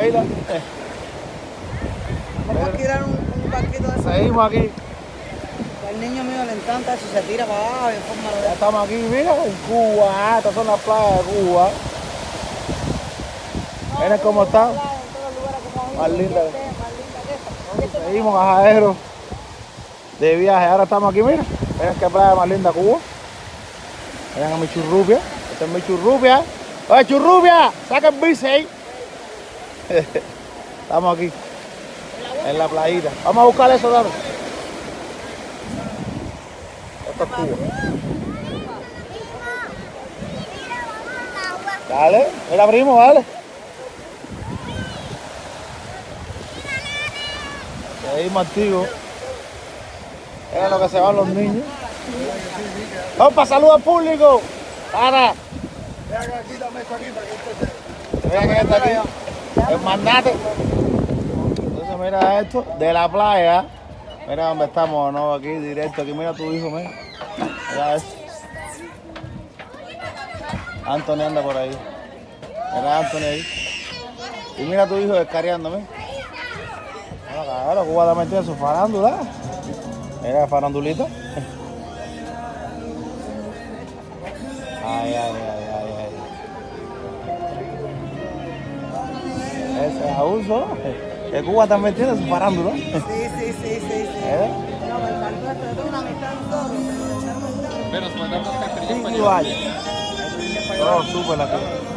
Vamos a alquilar un, un barquito de. Seguimos aquí. Al niño mío le encanta si se tira para abajo y forma Ya estamos aquí, mira, en Cuba. Ah, Estas son las playas de Cuba. Miren cómo está. Más linda. Seguimos Ajadero de viaje. Ahora estamos aquí, mira. Miren qué playa más linda Cuba. Miren a mi churrupia. Esta es mi churrupia. Oye, churrupia, saca el bici ahí. Estamos aquí. En la playita. Vamos a buscar eso, dale. Esto es Cuba. Dale, mira primo, dale. Seguimos activos. Es lo que se van los niños. Vamos para salud al público. Para. El mandate. Entonces mira esto de la playa. Mira dónde estamos, ¿no? Aquí directo. Aquí mira tu hijo, mira. Mira esto. Anthony anda por ahí. Mira a Anthony ahí. Y mira a tu hijo descariándome. Bueno, claro, Cuba también tiene su farándula. Mira, farandulita. Ay, ay, ay, Ese es abuso. Que Cuba también tiene su farándula. Sí, sí, sí, sí, sí. ¿Eh? No, me encantó esto. Esto es una. Todo súper aquí.